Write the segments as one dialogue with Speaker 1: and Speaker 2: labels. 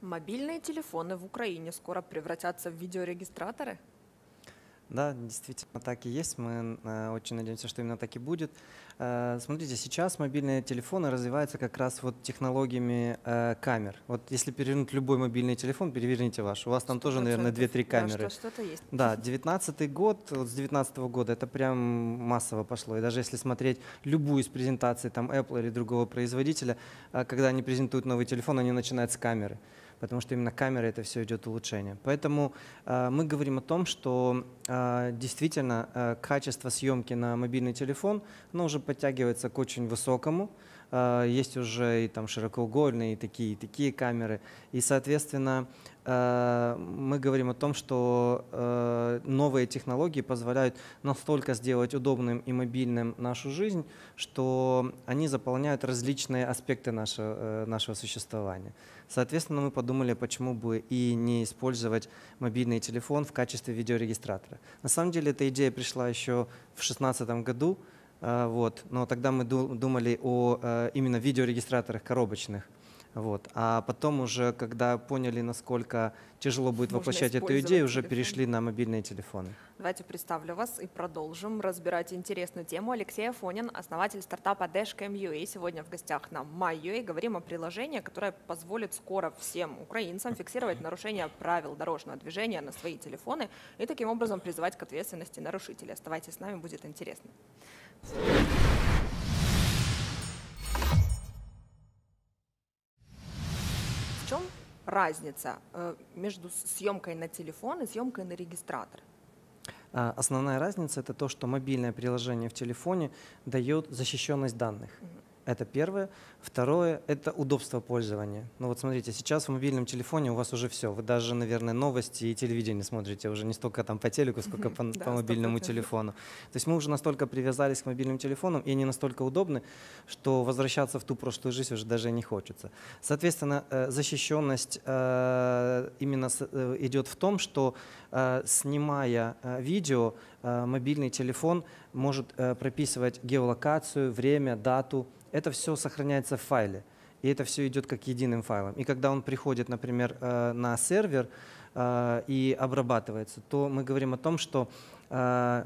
Speaker 1: Мобильные телефоны в Украине скоро превратятся в видеорегистраторы?
Speaker 2: Да, действительно так и есть. Мы э, очень надеемся, что именно так и будет. Э, смотрите, сейчас мобильные телефоны развиваются как раз вот технологиями э, камер. Вот если перевернуть любой мобильный телефон, переверните ваш. У вас там тоже, наверное, 2-3 камеры.
Speaker 1: Да, что-то есть.
Speaker 2: Да, 19 год, вот с 19 года это прям массово пошло. И даже если смотреть любую из презентаций там Apple или другого производителя, когда они презентуют новый телефон, они начинают с камеры потому что именно камера это все идет улучшение. Поэтому э, мы говорим о том, что э, действительно э, качество съемки на мобильный телефон оно уже подтягивается к очень высокому. Э, есть уже и там широкоугольные, и такие, и такие камеры. И, соответственно, э, мы говорим о том, что э, новые технологии позволяют настолько сделать удобным и мобильным нашу жизнь, что они заполняют различные аспекты нашего, нашего существования. Соответственно, мы подумали, почему бы и не использовать мобильный телефон в качестве видеорегистратора. На самом деле эта идея пришла еще в 2016 году, вот, но тогда мы думали о именно видеорегистраторах коробочных. Вот. А потом уже, когда поняли, насколько тяжело будет Можно воплощать эту идею, уже перешли на мобильные телефоны.
Speaker 1: Давайте представлю вас и продолжим разбирать интересную тему. Алексей Афонин, основатель стартапа Dashcam.ua. Сегодня в гостях на MyUA говорим о приложении, которое позволит скоро всем украинцам фиксировать нарушения правил дорожного движения на свои телефоны и таким образом призывать к ответственности нарушителей. Оставайтесь с нами, будет интересно. Разница э, между съемкой на телефон и съемкой на регистратор?
Speaker 2: А, основная разница это то, что мобильное приложение в телефоне дает защищенность данных. Угу. Это первое. Второе – это удобство пользования. Ну вот смотрите, сейчас в мобильном телефоне у вас уже все. Вы даже, наверное, новости и телевидение смотрите уже не столько там по телеку, сколько по, по мобильному телефону. То есть мы уже настолько привязались к мобильным телефонам, и они настолько удобны, что возвращаться в ту прошлую жизнь уже даже не хочется. Соответственно, э, защищенность э, именно э, идет в том, что снимая видео, мобильный телефон может прописывать геолокацию, время, дату, это все сохраняется в файле. И это все идет как единым файлом. И когда он приходит, например, э, на сервер э, и обрабатывается, то мы говорим о том, что э,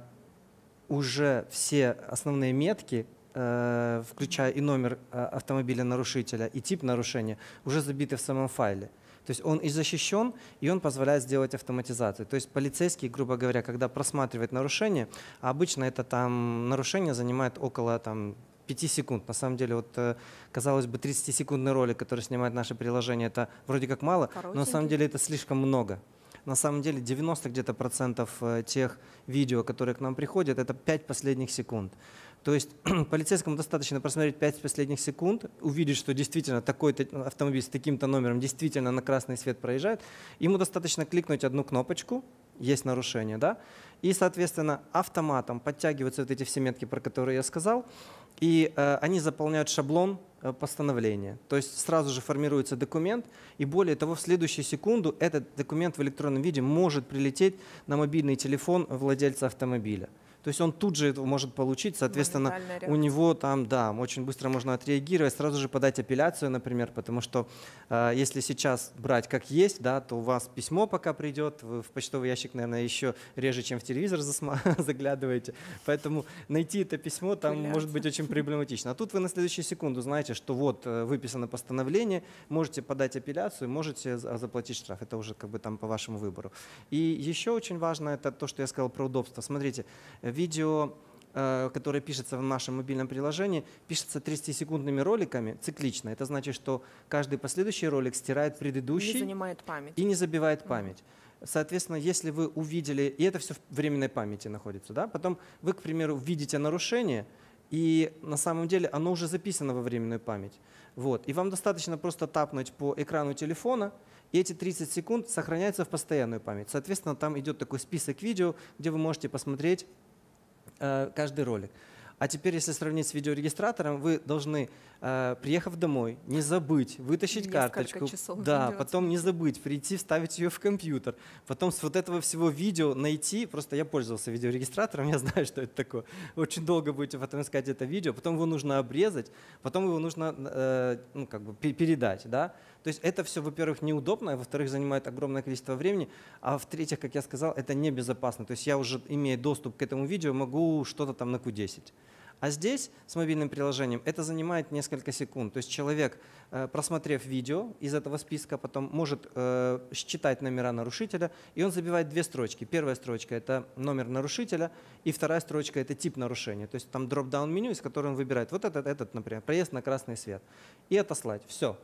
Speaker 2: уже все основные метки, включая и номер автомобиля нарушителя, и тип нарушения, уже забиты в самом файле. То есть он и защищен, и он позволяет сделать автоматизацию. То есть полицейский, грубо говоря, когда просматривает нарушение, а обычно это там нарушение занимает около там, 5 секунд. На самом деле, вот, э, казалось бы, 30-секундный ролик, который снимает наше приложение, это вроде как мало, но на самом деле это слишком много. На самом деле 90 где-то процентов э, тех видео, которые к нам приходят, это 5 последних секунд. То есть полицейскому достаточно просмотреть 5 последних секунд, увидеть, что действительно такой-то автомобиль с таким-то номером действительно на красный свет проезжает. Ему достаточно кликнуть одну кнопочку, есть нарушение, да, и, соответственно, автоматом подтягиваются вот эти все метки, про которые я сказал, и э, они заполняют шаблон э, постановления. То есть сразу же формируется документ, и более того, в следующую секунду этот документ в электронном виде может прилететь на мобильный телефон владельца автомобиля. То есть он тут же это может получить, соответственно, у него там, да, очень быстро можно отреагировать, сразу же подать апелляцию, например, потому что э, если сейчас брать как есть, да, то у вас письмо пока придет, вы в почтовый ящик, наверное, еще реже, чем в телевизор заглядываете, поэтому найти это письмо там Пыляться. может быть очень проблематично. А тут вы на следующую секунду знаете, что вот э, выписано постановление, можете подать апелляцию, можете заплатить штраф, это уже как бы там по вашему выбору. И еще очень важно это то, что я сказал про удобство. Смотрите, видео, э, которое пишется в нашем мобильном приложении, пишется 30-секундными роликами циклично. Это значит, что каждый последующий ролик стирает предыдущий.
Speaker 1: Не занимает память.
Speaker 2: И не забивает память. Соответственно, если вы увидели, и это все в временной памяти находится, да, потом вы, к примеру, видите нарушение, и на самом деле оно уже записано во временную память. Вот. И вам достаточно просто тапнуть по экрану телефона, и эти 30 секунд сохраняются в постоянную память. Соответственно, там идет такой список видео, где вы можете посмотреть каждый ролик. А теперь, если сравнить с видеорегистратором, вы должны, э, приехав домой, не забыть вытащить
Speaker 1: Несколько
Speaker 2: карточку.
Speaker 1: Часов
Speaker 2: да, потом не забыть прийти, вставить ее в компьютер. Потом с вот этого всего видео найти. Просто я пользовался видеорегистратором, я знаю, что это такое. Очень долго будете потом искать это видео, потом его нужно обрезать, потом его нужно э, ну, как бы передать. Да? То есть это все, во-первых, неудобно, а во-вторых, занимает огромное количество времени, а в-третьих, как я сказал, это небезопасно. То есть я уже, имея доступ к этому видео, могу что-то там накудесить. А здесь с мобильным приложением это занимает несколько секунд. То есть человек, э, просмотрев видео из этого списка, потом может э, считать номера нарушителя, и он забивает две строчки. Первая строчка – это номер нарушителя, и вторая строчка – это тип нарушения. То есть там дроп-даун меню, из которого он выбирает вот этот, этот, например, проезд на красный свет. И отослать. Все.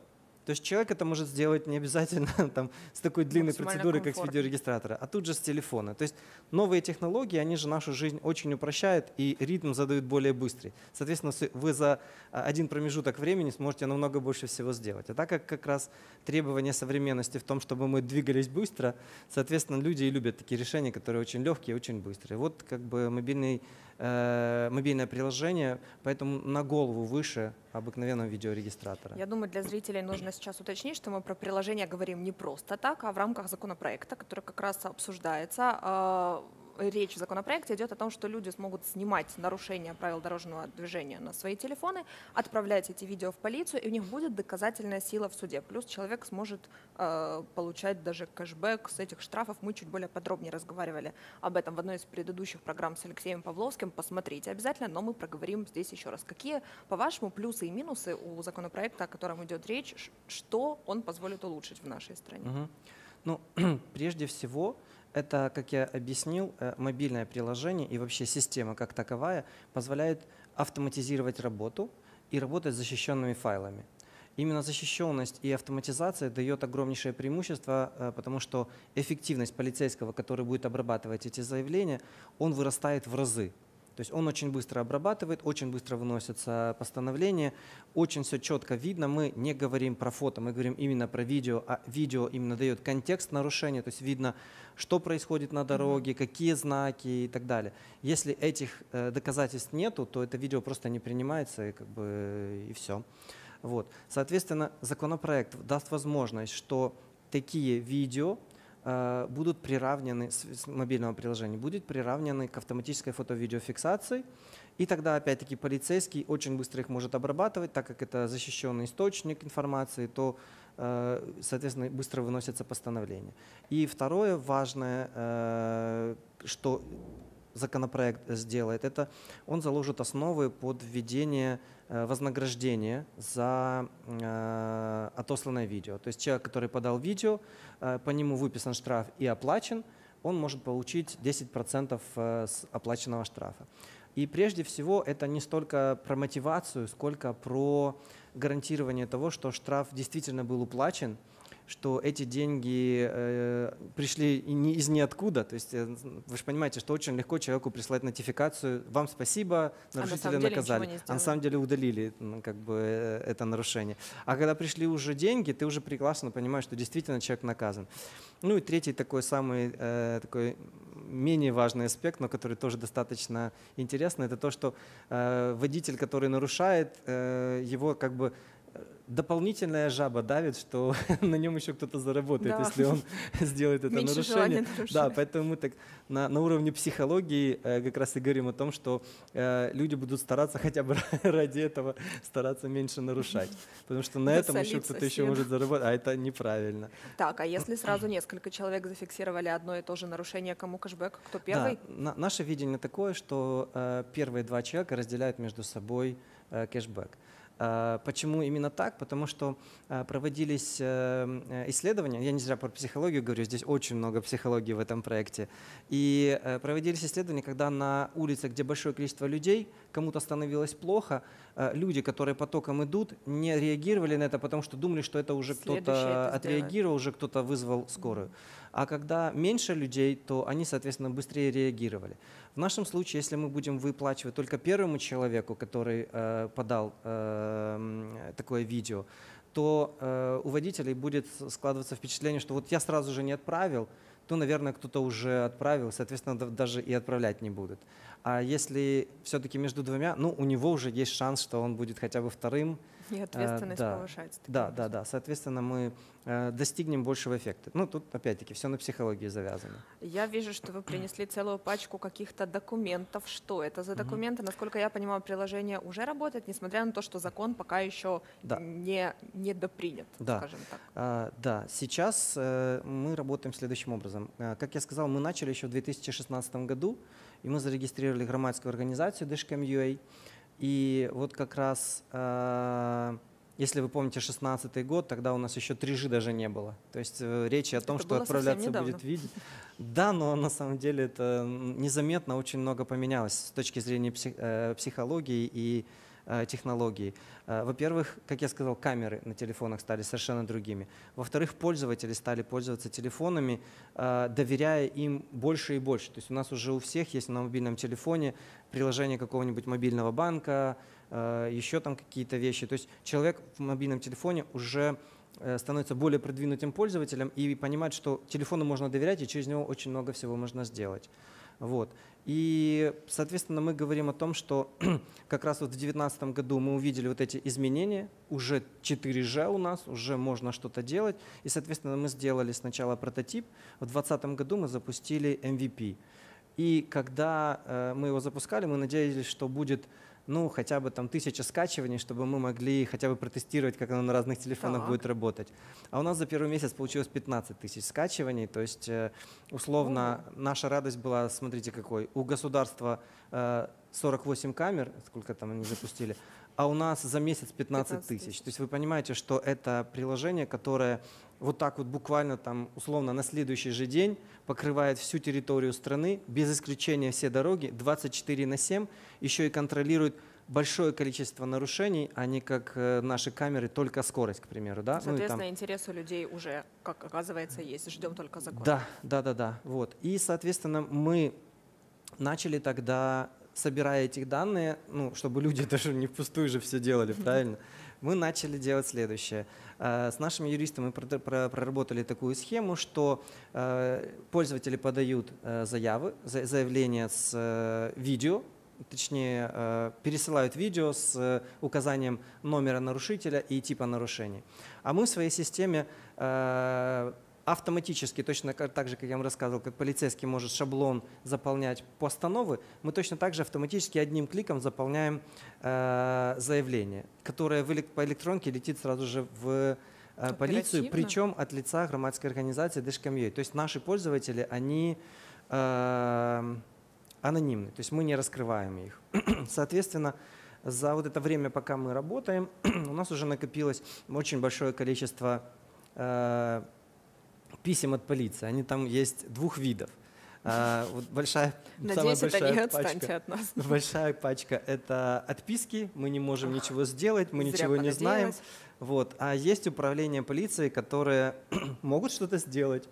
Speaker 2: То есть человек это может сделать не обязательно там, с такой длинной процедурой, как с видеорегистратора, а тут же с телефона. То есть новые технологии, они же нашу жизнь очень упрощают и ритм задают более быстрый. Соответственно, вы за а, один промежуток времени сможете намного больше всего сделать. А так как как раз требование современности в том, чтобы мы двигались быстро, соответственно, люди и любят такие решения, которые очень легкие и очень быстрые. Вот как бы мобильный Э, мобильное приложение, поэтому на голову выше обыкновенного видеорегистратора.
Speaker 1: Я думаю, для зрителей нужно сейчас уточнить, что мы про приложение говорим не просто так, а в рамках законопроекта, который как раз обсуждается а, речь в законопроекте идет о том, что люди смогут снимать нарушения правил дорожного движения на свои телефоны, отправлять эти видео в полицию, и у них будет доказательная сила в суде. Плюс человек сможет э, получать даже кэшбэк с этих штрафов. Мы чуть более подробнее разговаривали об этом в одной из предыдущих программ с Алексеем Павловским. Посмотрите обязательно, но мы проговорим здесь еще раз. Какие, по-вашему, плюсы и минусы у законопроекта, о котором идет речь, что он позволит улучшить в нашей стране?
Speaker 2: Угу. Ну, прежде всего, это, как я объяснил, э, мобильное приложение и вообще система как таковая позволяет автоматизировать работу и работать с защищенными файлами. Именно защищенность и автоматизация дает огромнейшее преимущество, э, потому что эффективность полицейского, который будет обрабатывать эти заявления, он вырастает в разы. То есть он очень быстро обрабатывает, очень быстро выносятся постановления, очень все четко видно. Мы не говорим про фото, мы говорим именно про видео, а видео именно дает контекст нарушения, то есть видно, что происходит на дороге, какие знаки и так далее. Если этих э, доказательств нету, то это видео просто не принимается и, как бы, и все. Вот. Соответственно, законопроект даст возможность, что такие видео Э, будут приравнены, с мобильного приложения, будет приравнены к автоматической фото-видеофиксации. И тогда, опять-таки, полицейский очень быстро их может обрабатывать, так как это защищенный источник информации, то, э, соответственно, быстро выносятся постановления. И второе важное, э, что законопроект сделает, это он заложит основы под введение э, вознаграждения за э, отосланное видео. То есть человек, который подал видео, э, по нему выписан штраф и оплачен, он может получить 10% с оплаченного штрафа. И прежде всего это не столько про мотивацию, сколько про гарантирование того, что штраф действительно был уплачен – что эти деньги э, пришли не, из ниоткуда. То есть э, вы же понимаете, что очень легко человеку прислать нотификацию «Вам спасибо, нарушителя а наказали». А на самом деле удалили как бы, э, это нарушение. А когда пришли уже деньги, ты уже прекрасно понимаешь, что действительно человек наказан. Ну и третий такой самый э, такой менее важный аспект, но который тоже достаточно интересный, это то, что э, водитель, который нарушает, э, его как бы дополнительная жаба давит, что на нем еще кто-то заработает, да. если он сделает это Меньше нарушение. Да, поэтому мы так на, на уровне психологии э, как раз и говорим о том, что э, люди будут стараться хотя бы ради этого стараться меньше нарушать, потому что на этом еще кто-то еще может заработать, а это неправильно.
Speaker 1: Так, а если сразу несколько человек зафиксировали одно и то же нарушение, кому кэшбэк, кто первый?
Speaker 2: Да, на, наше видение такое, что э, первые два человека разделяют между собой э, кэшбэк. А, почему именно так? Потому что а, проводились э, э, исследования, я не зря про психологию говорю, здесь очень много психологии в этом проекте, и э, проводились исследования, когда на улице, где большое количество людей, кому-то становилось плохо, люди, которые потоком идут, не реагировали на это, потому что думали, что это уже кто-то отреагировал, уже кто-то вызвал скорую. А когда меньше людей, то они, соответственно, быстрее реагировали. В нашем случае, если мы будем выплачивать только первому человеку, который э, подал э, такое видео, то э, у водителей будет складываться впечатление, что вот я сразу же не отправил, то, наверное, кто-то уже отправил, соответственно, даже и отправлять не будут. А если все-таки между двумя, ну, у него уже есть шанс, что он будет хотя бы вторым
Speaker 1: И ответственность
Speaker 2: да.
Speaker 1: повышается.
Speaker 2: Да, да,
Speaker 1: образом.
Speaker 2: да. Соответственно, мы э, достигнем большего эффекта. Ну, тут опять-таки все на психологии завязано.
Speaker 1: Я вижу, что вы принесли целую пачку каких-то документов. Что это за документы? Насколько я понимаю, приложение уже работает, несмотря на то, что закон пока еще
Speaker 2: Да.
Speaker 1: не, не допринят,
Speaker 2: Да.
Speaker 1: скажем так.
Speaker 2: А, да, сейчас э, мы работаем следующим образом. Э, как я сказал, мы начали еще в 2016 году, и мы зарегистрировали громадскую организацию Dashcam.ua. И вот как раз, э, если вы помните 16 год, тогда у нас еще 3G даже не было. То есть э, речи о том,
Speaker 1: Это
Speaker 2: что отправляться будет видео. Да, но на самом деле это незаметно очень много поменялось с точки зрения э, психологии и технологий. Э, Во-первых, как я сказал, камеры на телефонах стали совершенно другими. Во-вторых, пользователи стали пользоваться телефонами, э, доверяя им больше и больше. То есть у нас уже у всех есть на мобильном телефоне приложение какого-нибудь мобильного банка, э, еще там какие-то вещи. То есть человек в мобильном телефоне уже э, становится более продвинутым пользователем и понимает, что телефону можно доверять, и через него очень много всего можно сделать. Вот. И, соответственно, мы говорим о том, что как раз вот в 2019 году мы увидели вот эти изменения, уже 4G у нас, уже можно что-то делать, и, соответственно, мы сделали сначала прототип, в 2020 году мы запустили MVP. И когда э, мы его запускали, мы надеялись, что будет ну, хотя бы там тысяча скачиваний, чтобы мы могли хотя бы протестировать, как оно на разных телефонах
Speaker 1: Так.
Speaker 2: будет работать. А у нас за первый месяц получилось 15 тысяч скачиваний, то есть э, условно наша радость была, смотрите какой, у государства э, 48 камер, сколько там они запустили, а у нас за месяц 15
Speaker 1: 15
Speaker 2: тысяч.
Speaker 1: тысяч.
Speaker 2: То есть вы понимаете, что это приложение, которое вот так вот буквально там условно на следующий же день покрывает всю территорию страны, без исключения все дороги, 24 на 7, еще и контролирует большое количество нарушений, а не как э, наши камеры, только скорость, к примеру. Да? Ну там-
Speaker 1: Соответственно, интерес у людей уже, как оказывается, есть. Ждем только закона.
Speaker 2: да, да, да, да. Вот. И, соответственно, мы начали тогда, собирая эти данные, ну, чтобы люди даже не впустую же все делали, правильно? Мы начали делать следующее. Э, С нашими юристами мы проработали такую схему, что э, пользователи подают э, заявы, за- заявления с видео, точнее пересылают видео с указанием номера нарушителя и типа нарушений. А мы в своей системе автоматически, точно так же, как я вам рассказывал, как полицейский может шаблон заполнять постановы, мы точно так же автоматически одним кликом заполняем э, заявление, которое в по электронке летит сразу же в э, полицию, причем от лица громадской организации Dashcam.ua. То есть наши пользователи, они э, анонимны, то есть мы не раскрываем их. Соответственно, за вот это время, пока мы работаем, у нас уже накопилось очень большое количество э, писем от полиции. Они там есть двух видов. А, вот большая, самая
Speaker 1: Надеюсь, это не
Speaker 2: большая пачка,
Speaker 1: от нас.
Speaker 2: большая пачка – это отписки. Мы не можем ничего сделать, мы
Speaker 1: Зря
Speaker 2: ничего не знаем.
Speaker 1: понадеялась.
Speaker 2: Вот. А есть управление полиции, которые могут что-то сделать.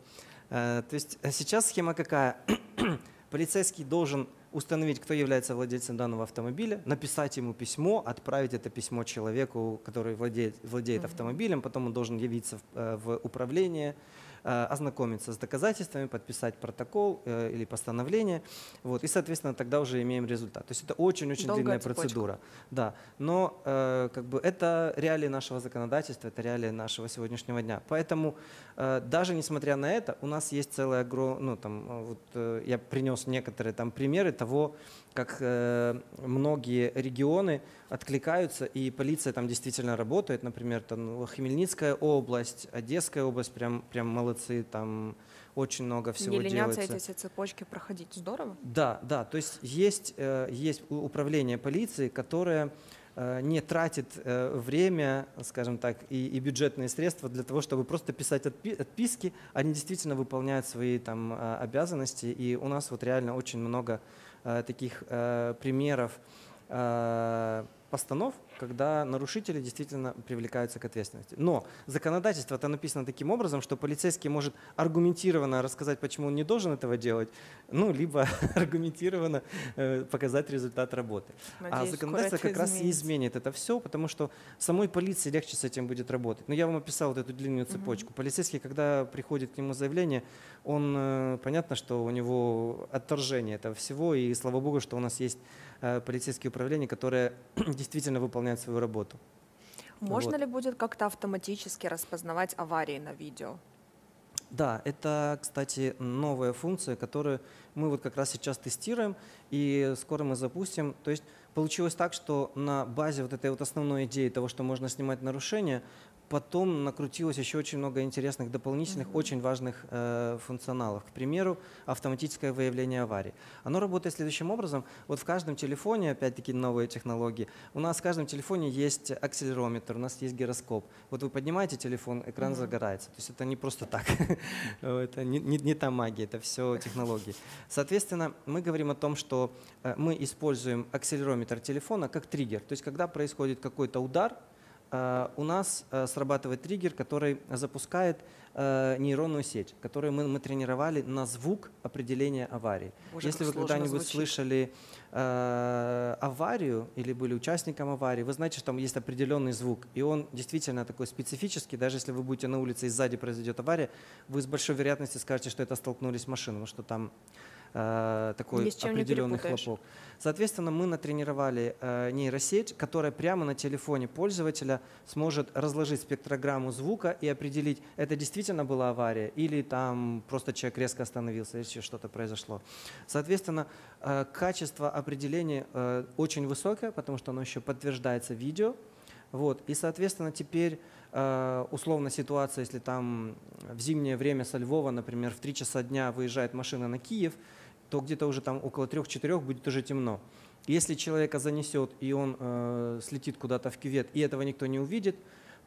Speaker 2: Э, То есть э, сейчас схема какая? Полицейский должен установить, кто является владельцем данного автомобиля, написать ему письмо, отправить это письмо человеку, который владеет, владеет автомобилем, потом он должен явиться в, э, в управление, ознакомиться с доказательствами, подписать протокол э, или постановление, вот, и, соответственно, тогда уже имеем результат. То есть это очень-очень длинная
Speaker 1: цепочка.
Speaker 2: процедура. Да, но э, как бы это реалии нашего законодательства, это реалии нашего сегодняшнего дня. Поэтому э, даже несмотря на это, у нас есть целая огро- ну там э, вот э, я принес некоторые там примеры того, как э, многие регионы откликаются и полиция там действительно работает, например, там ну, Хмельницкая область, Одесская область, прям прям молодцы, там очень много всего
Speaker 1: Не ленятся
Speaker 2: делается.
Speaker 1: эти все цепочки проходить. Здорово.
Speaker 2: Да, да, то есть есть, э, есть управление полиции, которое э, не тратит э, время, скажем так, и, и бюджетные средства для того, чтобы просто писать отпи- отписки. Они действительно выполняют свои там э, обязанности, и у нас вот реально очень много таких э, примеров э, постанов, когда нарушители действительно привлекаются к ответственности. Но законодательство это написано таким образом, что полицейский может аргументированно рассказать, почему он не должен этого делать, ну, либо аргументированно э, показать результат работы. а
Speaker 1: Надеюсь,
Speaker 2: законодательство
Speaker 1: скоро
Speaker 2: как
Speaker 1: это
Speaker 2: раз и
Speaker 1: изменится.
Speaker 2: изменит это все, потому что самой полиции легче с этим будет работать. Но я вам описал вот эту длинную цепочку. Полицейский, когда приходит к нему заявление, он, э, понятно, что у него отторжение этого всего, и слава богу, что у нас есть полицейские управления, которые действительно выполняют свою работу.
Speaker 1: Можно
Speaker 2: Вот.
Speaker 1: ли будет как-то автоматически распознавать аварии на видео?
Speaker 2: Да, это, кстати, новая функция, которую мы вот как раз сейчас тестируем, и скоро мы запустим. То есть получилось так, что на базе вот этой вот основной идеи того, что можно снимать нарушения, потом накрутилось еще очень много интересных дополнительных,
Speaker 1: Мгм.
Speaker 2: очень важных э, функционалов. К примеру, автоматическое выявление аварий. Оно работает следующим образом. Вот в каждом телефоне, опять-таки новые технологии, у нас в каждом телефоне есть акселерометр, у нас есть гироскоп. Вот вы поднимаете телефон, экран
Speaker 1: Мгм.
Speaker 2: загорается. То есть это не просто так. Это не, не, не та магия, это все технологии. Соответственно, мы говорим о том, что э, мы используем акселерометр телефона как триггер. То есть когда происходит какой-то удар, э, у нас э, срабатывает триггер, который запускает э, нейронную сеть, которую мы, мы тренировали на звук определения аварии.
Speaker 1: Боже,
Speaker 2: Если вы когда-нибудь слышали э, аварию или были участником аварии, вы знаете, что там есть определенный звук, и он действительно такой специфический. Даже если вы будете на улице и сзади произойдет авария, вы с большой вероятностью скажете, что это столкнулись машины, потому что там э, такой
Speaker 1: Ни с чем
Speaker 2: определенный хлопок. Соответственно, мы натренировали э, нейросеть, которая прямо на телефоне пользователя сможет разложить спектрограмму звука и определить, это действительно была авария или там просто человек резко остановился, если что-то произошло. Соответственно, э, качество определения э, очень высокое, потому что оно еще подтверждается видео. Вот. И, соответственно, теперь э, условно ситуация, если там в зимнее время со Львова, например, в 3 часа дня выезжает машина на Киев, то где-то уже там около 3-4 будет уже темно. Если человека занесет и он э, слетит куда-то в кювет, и этого никто не увидит,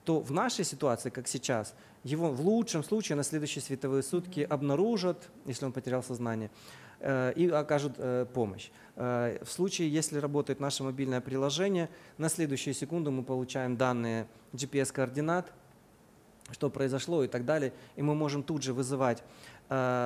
Speaker 2: то в нашей ситуации, как сейчас, его в лучшем случае на следующие световые сутки обнаружат, если он потерял сознание, э, и окажут э, помощь. Э, В случае, если работает наше мобильное приложение, на следующую секунду мы получаем данные GPS-координат, что произошло и так далее, и мы можем тут же вызывать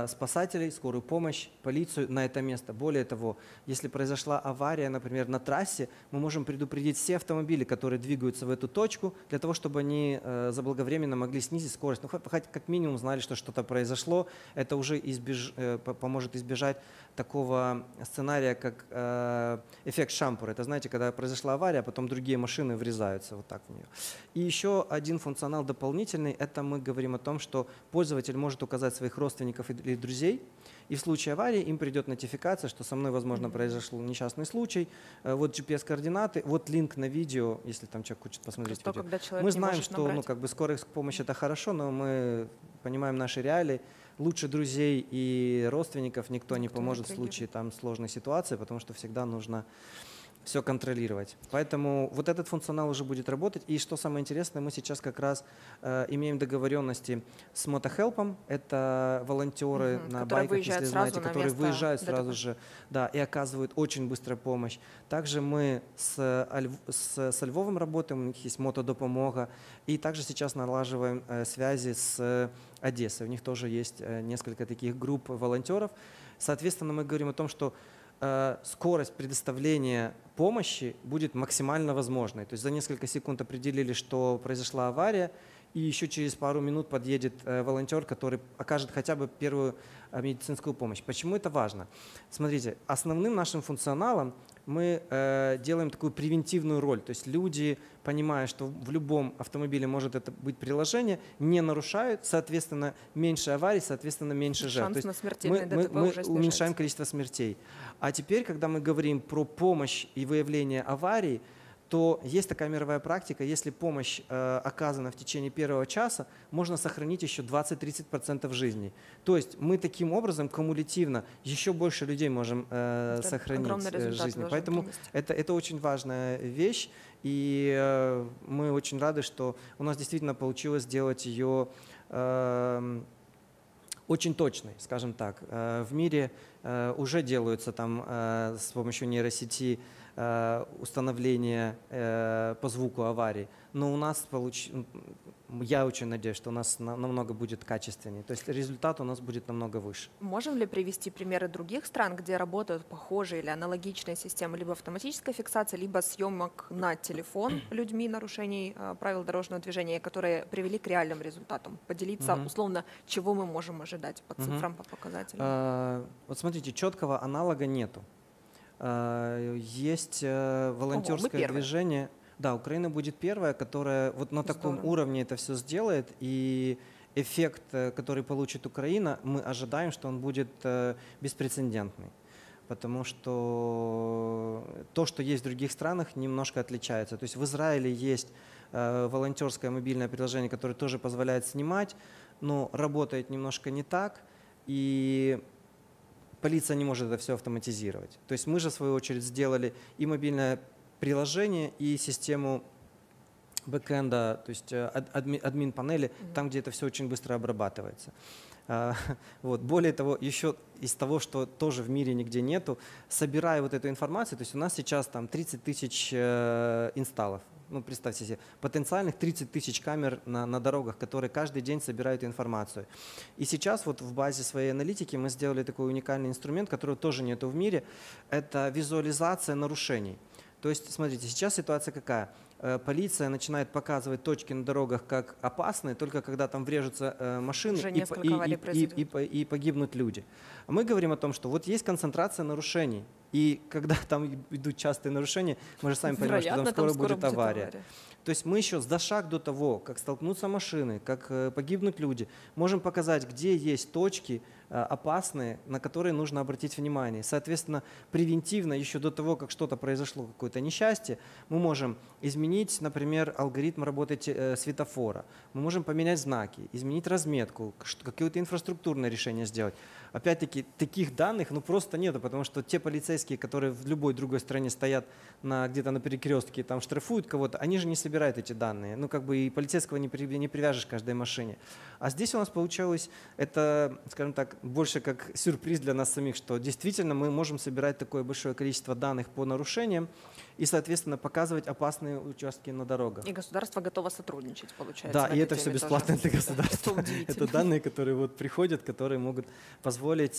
Speaker 2: спасателей, скорую помощь, полицию на это место. Более того, если произошла авария, например, на трассе, мы можем предупредить все автомобили, которые двигаются в эту точку, для того, чтобы они э, заблаговременно могли снизить скорость. Ну, хоть, как минимум знали, что что-то произошло. Это уже избеж- э, по- поможет избежать такого сценария, как э, эффект шампура. Это, знаете, когда произошла авария, а потом другие машины врезаются вот так в нее. И еще один функционал дополнительный, это мы говорим о том, что пользователь может указать своих родственников или друзей, и в случае аварии им придет нотификация, что со мной, возможно, произошел несчастный случай, Э, вот GPS-координаты, вот линк на видео, если там человек хочет посмотреть
Speaker 1: Что,
Speaker 2: видео. Мы знаем, что ну, как бы скорая помощь это хорошо, но мы понимаем наши реалии. Лучше друзей и родственников никто не
Speaker 1: Никто не
Speaker 2: поможет в
Speaker 1: отреагирует.
Speaker 2: случае там сложной ситуации, потому что всегда нужно все контролировать. Поэтому вот этот функционал уже будет работать. И что самое интересное, мы сейчас как раз э, имеем договоренности с Мотохелпом. Это волонтеры
Speaker 1: Мгм,
Speaker 2: на байках, если знаете,
Speaker 1: на
Speaker 2: которые выезжают сразу же, да, и оказывают очень быструю помощь. Также мы с, Альв- с, со Львовом работаем, у них есть мотодопомога. И также сейчас налаживаем э, связи с э, Одессой. У них тоже есть э, несколько таких групп волонтеров. Соответственно, мы говорим о том, что э, скорость предоставления помощи будет максимально возможной. То есть за несколько секунд определили, что произошла авария, и еще через пару минут подъедет э, волонтер, который окажет хотя бы первую э, медицинскую помощь. Почему это важно? Смотрите, основным нашим функционалом мы э, делаем такую превентивную роль. То есть люди, понимая, что в любом автомобиле может это быть приложение, не нарушают, соответственно, меньше аварий, соответственно, меньше жертв.
Speaker 1: Шанс на смертельный
Speaker 2: мы, мы-
Speaker 1: ДТП
Speaker 2: мы
Speaker 1: уже
Speaker 2: уменьшаем количество смертей. А теперь, когда мы говорим про помощь и выявление аварий, то есть такая мировая практика, если помощь э, оказана в течение первого часа, можно сохранить еще 20-30% жизни. То есть мы таким образом кумулятивно еще больше людей можем э,
Speaker 1: Это
Speaker 2: сохранить э,
Speaker 1: должен
Speaker 2: Поэтому
Speaker 1: принести.
Speaker 2: это, это очень важная вещь, и э, мы очень рады, что у нас действительно получилось сделать ее эм, очень точной, скажем так. Э, В мире э, уже делаются там э, с помощью нейросети э, установления э, по звуку аварий, но у нас получ... я очень надеюсь, что у нас на- намного будет качественнее. То есть результат у нас будет намного выше.
Speaker 1: Можем ли привести примеры других стран, где работают похожие или аналогичные системы либо автоматической фиксации, либо съемок на телефон людьми нарушений э, правил дорожного движения, которые привели к реальным результатам? Поделиться
Speaker 2: Мгм.
Speaker 1: условно, чего мы можем ожидать по цифрам, по показателям?
Speaker 2: А, Вот смотрите, четкого аналога нету. А, Есть э, волонтерское
Speaker 1: первые.
Speaker 2: движение. Да, Украина будет первая, которая вот на Здорово. таком уровне это все сделает, и эффект, э, который получит Украина, мы ожидаем, что он будет э, беспрецедентный. Потому что то, что есть в других странах, немножко отличается. То есть в Израиле есть э, волонтерское мобильное приложение, которое тоже позволяет снимать, но работает немножко не так, и полиция не может это все автоматизировать. То есть мы же, в свою очередь, сделали и мобильное приложение, и систему бэкэнда, то есть э, админ, админ панели, mm-hmm. там, где это все очень быстро обрабатывается. А, вот. Более того, еще из того, что тоже в мире нигде нету, собирая вот эту информацию, то есть у нас сейчас там 30 тысяч э, инсталлов, ну, представьте себе, потенциальных 30 тысяч камер на, на дорогах, которые каждый день собирают информацию. И сейчас вот в базе своей аналитики мы сделали такой уникальный инструмент, которого тоже нету в мире, это визуализация нарушений. То есть, смотрите, сейчас ситуация какая? Э, полиция начинает показывать точки на дорогах как опасные, только когда там врежутся э, машины и, и, и, и, и погибнут люди. А мы говорим о том, что вот есть концентрация нарушений, и когда там идут частые нарушения, мы же сами понимаем, что там скоро, там скоро будет, будет авария. авария. То есть мы еще за шаг до того, как столкнутся машины, как э, погибнут люди, можем показать, где есть точки опасные, на которые нужно обратить внимание. Соответственно, превентивно, еще до того, как что-то произошло, какое-то несчастье, мы можем изменить, например, алгоритм работы э, светофора, мы можем поменять знаки, изменить разметку, какие-то инфраструктурные решения сделать. Опять-таки, таких данных ну, просто нету, потому что те полицейские, которые в любой другой стране стоят на, где-то на перекрестке и там штрафуют кого-то, они же не собирают эти данные. Ну, как бы и полицейского не, при, не привяжешь к каждой машине. А здесь у нас получилось, это, скажем так, больше как сюрприз для нас самих, что действительно мы можем собирать такое большое количество данных по нарушениям, и, соответственно, показывать опасные участки на дорогах.
Speaker 1: И государство готово сотрудничать, получается.
Speaker 2: Да, и это все бесплатно для государства. Это данные, которые вот приходят, которые могут позволить,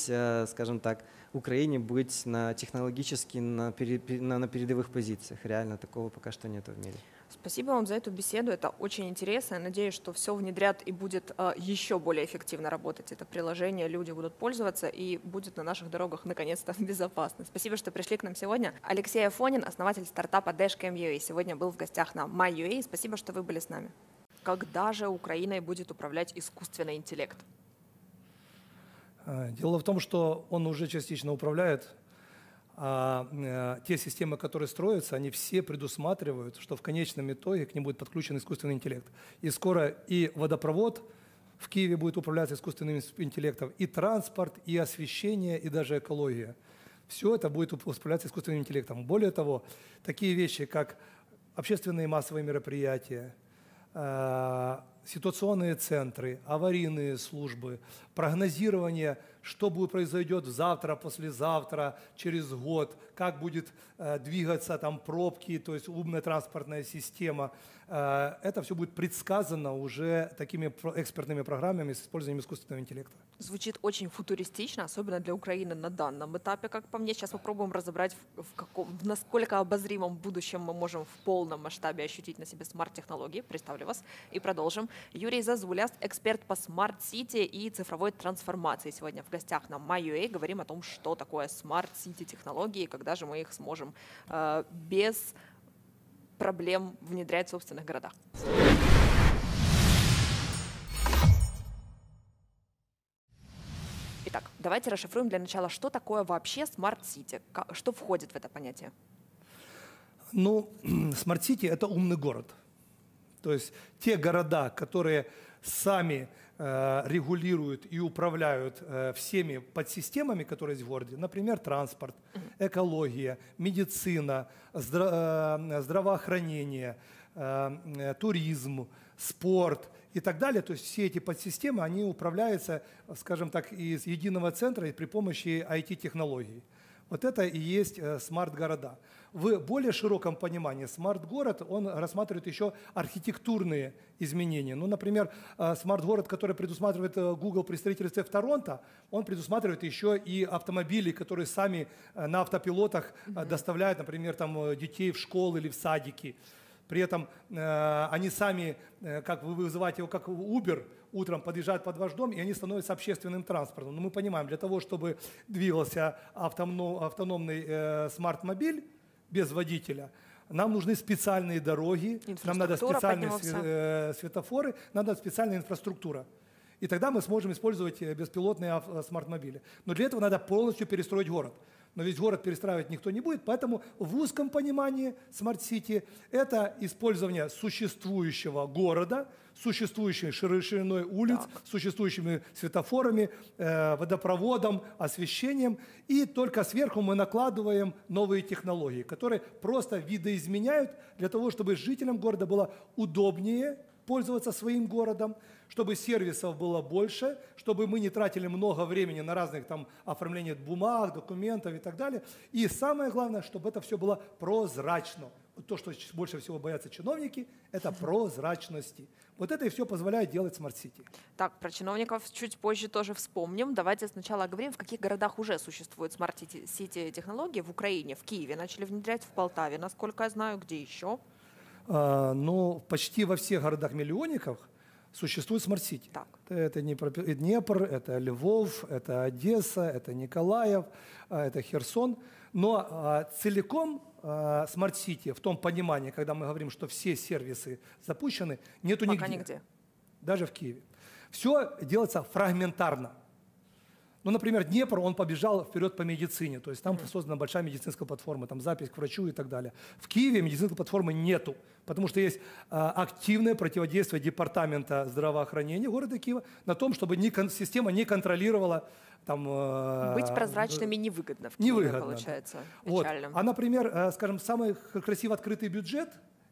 Speaker 2: э, скажем так, Украине быть на технологически на, на, на передовых позициях. Реально такого пока что нет в мире.
Speaker 1: Спасибо вам за эту беседу. Это очень интересно. Я надеюсь, что все внедрят и будет э, еще более эффективно работать это приложение. Люди будут пользоваться и будет на наших дорогах наконец-то безопасно. Спасибо, что пришли к нам сегодня. Алексей Афонин, основатель стартапа Dashcam.ua, сегодня был в гостях на MyUA. Спасибо, что вы были с нами. Когда же Украиной будет управлять искусственный интеллект?
Speaker 3: Э, дело в том, что он уже частично управляет а э, те системы, которые строятся, они все предусматривают, что в конечном итоге к ним будет подключен искусственный интеллект. И скоро и водопровод в Киеве будет управляться искусственным интеллектом, и транспорт, и освещение, и даже экология. Все это будет управляться искусственным интеллектом. Более того, такие вещи, как общественные массовые мероприятия, ситуационные центры, аварийные службы, прогнозирование что будет произойдет завтра, послезавтра, через год, как будет э, двигаться там пробки, то есть умная транспортная система. Э, это все будет предсказано уже такими экспертными программами с использованием искусственного интеллекта.
Speaker 1: Звучит очень футуристично, особенно для Украины на данном этапе, как по мне. Сейчас попробуем разобрать, в, каком, в насколько обозримом будущем мы можем в полном масштабе ощутить на себе смарт-технологии. Представлю вас и продолжим. Юрий Зазуля, эксперт по smart city и цифровой трансформации сегодня в гостях на MyUA. Говорим о том, что такое smart city технологии, когда же мы их сможем э, без проблем внедрять в собственных городах. Итак, давайте расшифруем для начала, что такое вообще smart city, что входит в это понятие.
Speaker 3: Ну, smart city – это умный город. То есть те города, которые сами регулируют и управляют э, всеми подсистемами, которые есть в городе, например, транспорт, экология, медицина, э, здравоохранение, э, э, туризм, спорт и так далее. То есть все эти подсистемы, они управляются, скажем так, из единого центра и при помощи IT-технологий. Вот это и есть э, смарт-города. В более широком понимании смарт-город, он рассматривает еще архитектурные изменения. Ну, например, э, смарт-город, который предусматривает э, Google при строительстве в Торонто, он предусматривает еще и автомобили, которые сами на автопилотах доставляют, например, там, детей в школы или в садики. При этом э, они сами, э, как вы вызываете его как Uber, утром подъезжают под ваш дом, и они становятся общественным транспортом. Но мы понимаем, для того, чтобы двигался автоном, автономный э, смарт-мобиль без водителя, нам нужны специальные дороги, нам надо специальные
Speaker 1: подниматься.
Speaker 3: све- э, светофоры, надо специальная инфраструктура. И тогда мы сможем использовать э, беспилотные э, смарт-мобили. Но для этого надо полностью перестроить город. Но весь город перестраивать никто не будет, поэтому в узком понимании smart city это использование существующего города, существующей шири- шириной улиц, существующими светофорами, э, водопроводом, освещением. И только сверху мы накладываем новые технологии, которые просто видоизменяют для того, чтобы жителям города было удобнее пользоваться своим городом, чтобы сервисов было больше, чтобы мы не тратили много времени на разных там оформление бумаг, документов и так далее. И самое главное, чтобы это все было прозрачно. Вот то, что больше всего боятся чиновники, это прозрачности. Вот это и все позволяет делать smart city.
Speaker 1: Так, про чиновников чуть позже тоже вспомним. Давайте сначала оговорим, в каких городах уже существуют smart city технологии. В Украине, в Киеве начали внедрять, в Полтаве, насколько я знаю, где еще?
Speaker 3: А, Но почти во всех городах-миллионниках существует smart
Speaker 1: city.
Speaker 3: Это Днепр, э, Днепр, это Львов, это Одесса, это Николаев, а, это Херсон. Но а, целиком smart city в том понимании, когда мы говорим, что все сервисы запущены, нету
Speaker 1: Пока
Speaker 3: нигде.
Speaker 1: нигде.
Speaker 3: Даже в Киеве. Все делается фрагментарно. Ну, например, Днепр, он побежал вперед по медицине, то есть там создана большая медицинская платформа, там запись к врачу и так далее. В Киеве медицинской платформы нету, потому что есть а, активное противодействие департамента здравоохранения города Киева на том, чтобы не система не контролировала там... э,
Speaker 1: Быть прозрачными невыгодно в Киеве,
Speaker 3: невыгодно,
Speaker 1: получается,
Speaker 3: Вот. А, например, э, скажем, самый красиво открытый бюджет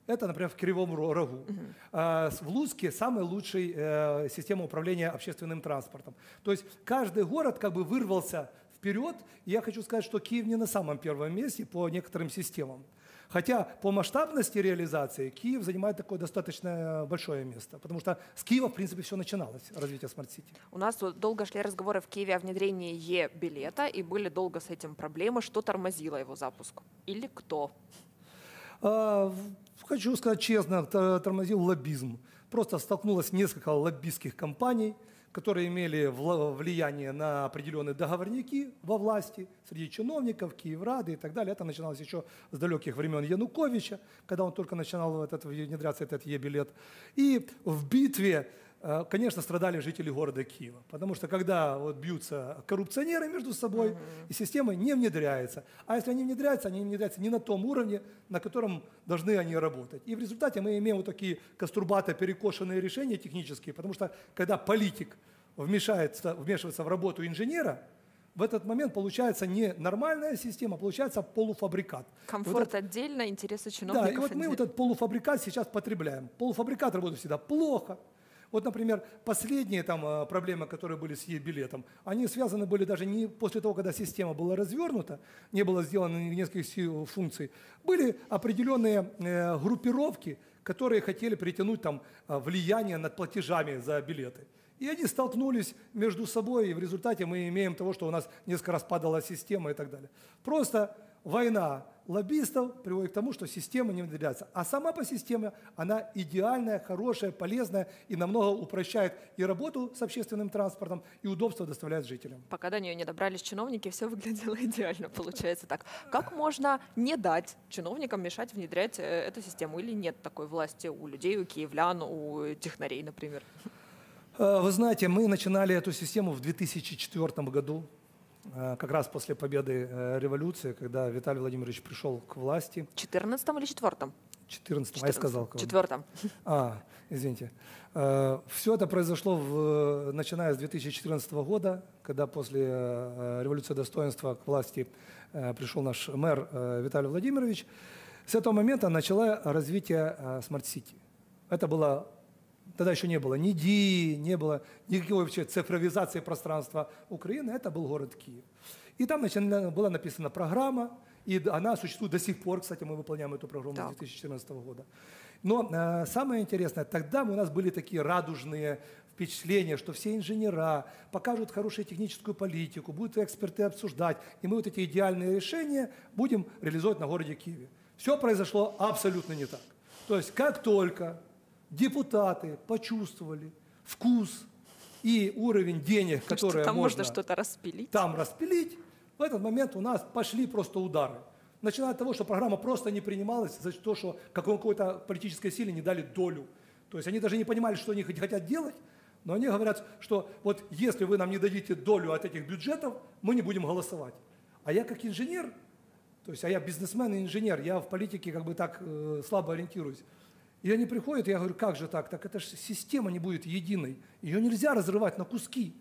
Speaker 3: это, например, в Кривом Ро- Рогу. А, В Луцке самая лучшая э, система управления общественным транспортом. То есть каждый город как бы вырвался вперед. И я хочу сказать, что Киев не на самом первом месте по некоторым системам. Хотя по масштабности реализации Киев занимает такое достаточно э, большое место. Потому что с Киева, в принципе, все начиналось, развитие smart city.
Speaker 1: У нас долго шли разговоры в Киеве о внедрении Е-билета, и были долго с этим проблемы. Что тормозило его запуск? Или кто?
Speaker 3: Хочу сказать честно, тормозил лоббизм. Просто столкнулось несколько лоббистских компаний, которые имели влияние на определенные договорники во власти, среди чиновников, Киеврады и так далее. Это начиналось еще с далеких времен Януковича, когда он только начинал этот, внедряться этот Е-билет. И в битве Конечно, страдали жители города Киева, потому что когда вот бьются коррупционеры между собой, и система не внедряется. А если они внедряются, они внедряются не на том уровне, на котором должны они работать. И в результате мы имеем вот такие каструбаты, перекошенные решения технические, потому что когда политик вмешается, вмешивается в работу инженера, в этот момент получается не нормальная система, а получается полуфабрикат. Вот
Speaker 1: Комфорт отдельно, интересы
Speaker 3: да,
Speaker 1: чиновников
Speaker 3: и вот мы
Speaker 1: отдельно.
Speaker 3: вот этот полуфабрикат сейчас потребляем. Полуфабрикат работает всегда плохо. Вот, например, последние там э, проблемы, которые были с Е-билетом, они связаны были даже не после того, когда система была развернута, не было сделано нескольких си- функций. Были определенные э, группировки, которые хотели притянуть там э, влияние над платежами за билеты. И они столкнулись между собой, и в результате мы имеем того, что у нас несколько раз падала система и так далее. Просто война лоббистов приводит к тому, что система не внедряется. А сама по системе, она идеальная, хорошая, полезная и намного упрощает и работу с общественным транспортом, и удобство доставляет жителям.
Speaker 1: Пока до нее не добрались чиновники, все выглядело идеально, получается так. Как можно не дать чиновникам мешать внедрять э, эту систему? Или нет такой власти у людей, у киевлян, у технарей, например?
Speaker 3: Э, Вы знаете, мы начинали эту систему в 2004 году, как раз после победы э, революции, когда Виталий Владимирович пришел к власти.
Speaker 1: В 14 или 4?
Speaker 3: 14 а я сказал. кого?
Speaker 1: Четвертом.
Speaker 3: А, извините. Все это произошло, в, начиная с 2014 года, когда после э, революции достоинства к власти э, пришел наш мэр э, Виталий Владимирович. С этого момента начало развитие э, смарт-сити. Это было Тогда еще не было ни Дії, не было никакой вообще цифровизации пространства Украины. Это был город Киев. И там начина- была написана программа, и она существует до сих пор. Кстати, мы выполняем эту программу
Speaker 1: Так.
Speaker 3: с 2014 года. Но э, самое интересное, тогда у нас были такие радужные впечатления, что все инженера покажут хорошую техническую политику, будут эксперты обсуждать, и мы вот эти идеальные решения будем реализовать на городе Киеве. Все произошло абсолютно не так. То есть как только депутаты почувствовали вкус и уровень денег, которые
Speaker 1: там
Speaker 3: можно
Speaker 1: можно что-то распилить.
Speaker 3: там распилить, в этот момент у нас пошли просто удары. Начиная от того, что программа просто не принималась за то, что какой-то политической силе не дали долю. То есть они даже не понимали, что они хотят делать, но они говорят, что вот если вы нам не дадите долю от этих бюджетов, мы не будем голосовать. А я как инженер, то есть, а я бизнесмен и инженер, я в политике как бы так э, слабо ориентируюсь. И они приходят, я говорю, как же так? Так это же система не будет единой. Ее нельзя разрывать на куски.